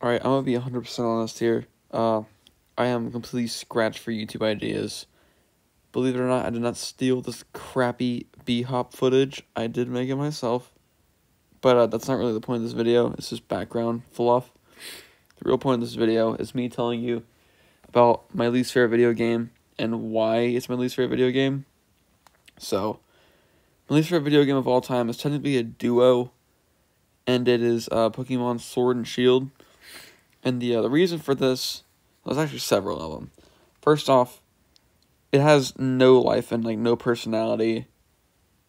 Alright, I'm gonna be 100% honest here. Uh, I am completely scratched for YouTube ideas. Believe it or not, I did not steal this crappy B-Hop footage. I did make it myself. But uh, that's not really the point of this video. It's just background fluff. The real point of this video is me telling you about my least favorite video game and why it's my least favorite video game. So, my least favorite video game of all time is technically a duo, and it is uh, Pokemon Sword and Shield. And the uh, the reason for this, there's actually several of them. First off, it has no life and like no personality.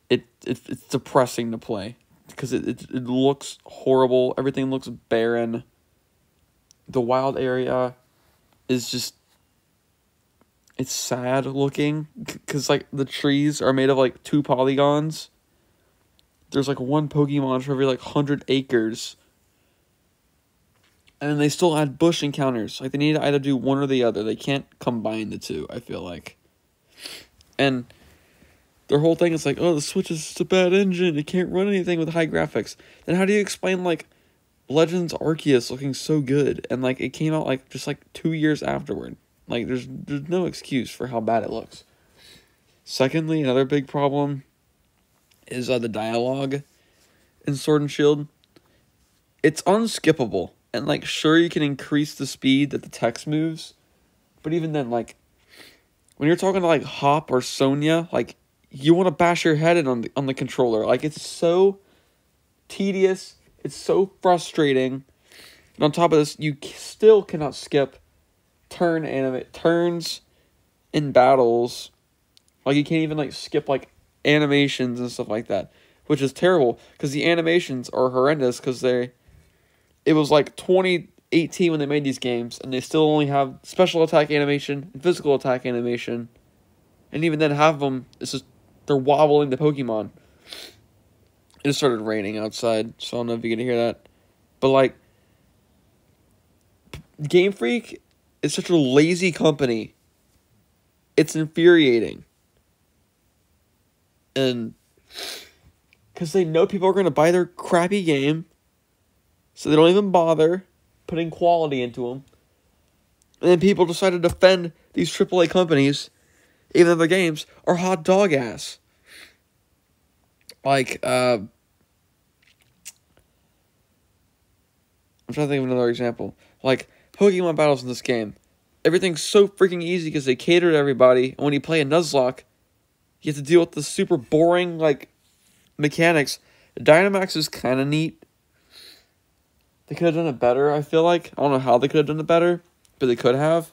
It, it it's depressing to play because it, it it looks horrible. Everything looks barren. The wild area is just it's sad looking because like the trees are made of like two polygons. There's like one Pokemon for every like hundred acres and they still add bush encounters. Like they need to either do one or the other. They can't combine the two. I feel like, and their whole thing is like, oh, the Switch is just a bad engine. It can't run anything with high graphics. Then how do you explain like Legends Arceus looking so good and like it came out like just like two years afterward? Like there's there's no excuse for how bad it looks. Secondly, another big problem is uh, the dialogue in Sword and Shield. It's unskippable and like sure you can increase the speed that the text moves, but even then like when you're talking to like Hop or Sonia, like you want to bash your head in on the on the controller. Like it's so tedious, it's so frustrating. And on top of this, you still cannot skip turn animate turns in battles. Like you can't even like skip like animations and stuff like that, which is terrible because the animations are horrendous because they it was like 2018 when they made these games, and they still only have special attack animation and physical attack animation. And even then, half of them, it's just, they're wobbling the Pokemon. It started raining outside, so I don't know if you can hear that. But, like, Game Freak is such a lazy company. It's infuriating. And, because they know people are going to buy their crappy game so they don't even bother putting quality into them. And then people decide to defend these AAA companies, even though their games are hot dog ass. Like, uh, I'm trying to think of another example. Like, Pokemon battles in this game. Everything's so freaking easy because they cater to everybody. And when you play a Nuzlocke, you have to deal with the super boring, like, mechanics. Dynamax is kind of neat they could have done it better, I feel like. I don't know how they could have done it better, but they could have.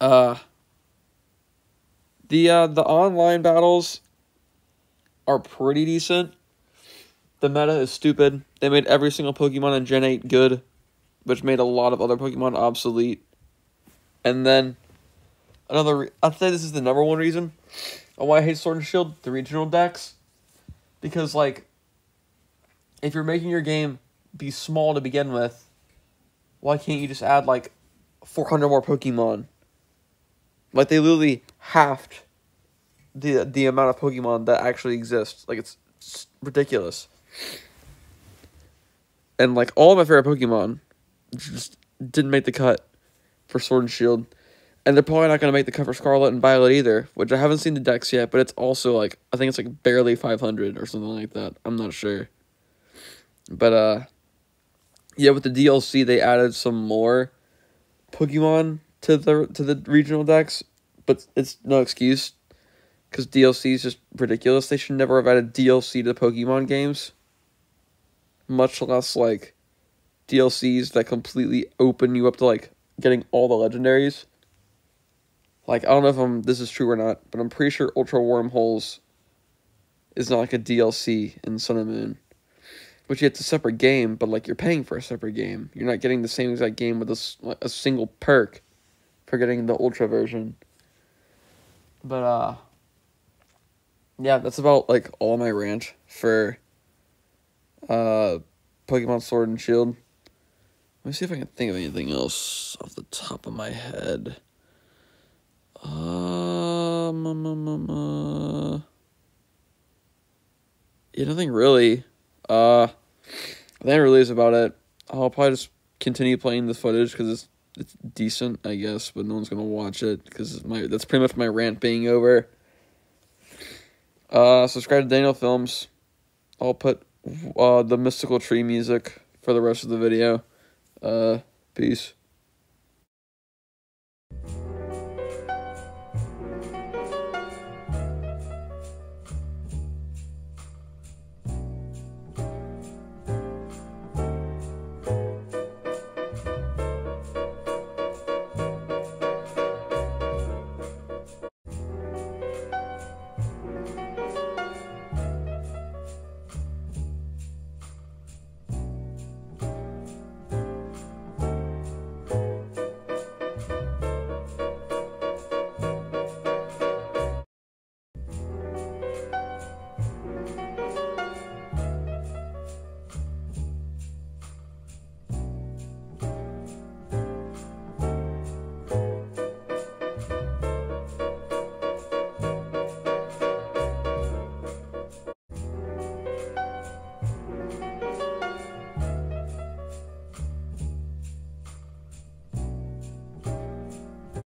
Uh the uh the online battles are pretty decent. The meta is stupid. They made every single Pokemon in Gen 8 good, which made a lot of other Pokemon obsolete. And then another re- I'd say this is the number one reason why I hate Sword and Shield, the regional dex. Because like if you're making your game be small to begin with, why can't you just add like 400 more Pokemon? Like they literally halved the the amount of Pokemon that actually exist. Like it's, it's ridiculous. And like all my favorite Pokemon just didn't make the cut for Sword and Shield. And they're probably not gonna make the cut for Scarlet and Violet either, which I haven't seen the dex yet, but it's also like I think it's like barely five hundred or something like that. I'm not sure. But uh yeah, with the DLC they added some more Pokemon to the to the regional dex, but it's no excuse because DLC is just ridiculous. They should never have added DLC to the Pokemon games, much less like DLCs that completely open you up to like getting all the legendaries. Like I don't know if I'm this is true or not, but I'm pretty sure Ultra Wormholes is not like a DLC in Sun and Moon which it's a separate game, but like you're paying for a separate game. You're not getting the same exact game with a, a single perk for getting the ultra version. But uh yeah, that's about like all my rant for uh Pokemon Sword and Shield. Let me see if I can think of anything else off the top of my head. Um, um, um, um uh, yeah, nothing really. Uh, that really is about it. I'll probably just continue playing the footage because it's it's decent, I guess, but no one's gonna watch it because my that's pretty much my rant being over. Uh, subscribe to Daniel Films. I'll put uh the mystical tree music for the rest of the video. Uh, peace.